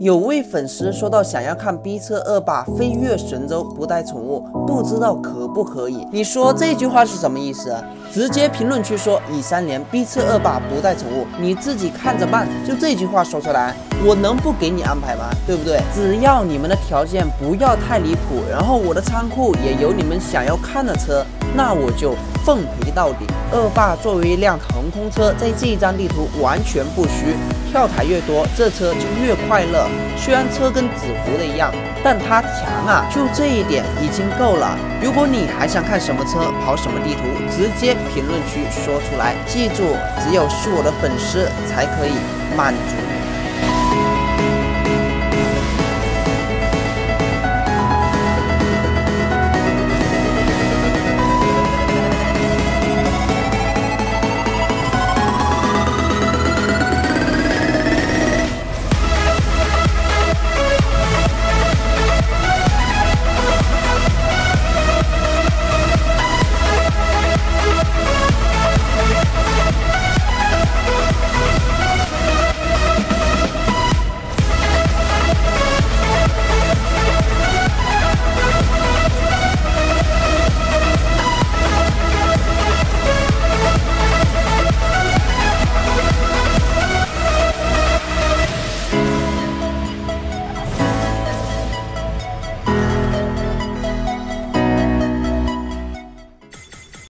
有位粉丝说到想要看 B 车恶霸飞越神州不带宠物，不知道可不可以？你说这句话是什么意思？直接评论区说已三连 B 车恶霸不带宠物，你自己看着办。就这句话说出来，我能不给你安排吗？对不对？只要你们的条件不要太离谱，然后我的仓库也有你们想要看的车，那我就奉陪到底。恶霸作为一辆腾空车，在这一张地图完全不虚。跳台越多，这车就越快乐。虽然车跟纸糊的一样，但它强啊！就这一点已经够了。如果你还想看什么车，跑什么地图，直接评论区说出来。记住，只有是我的粉丝才可以满足。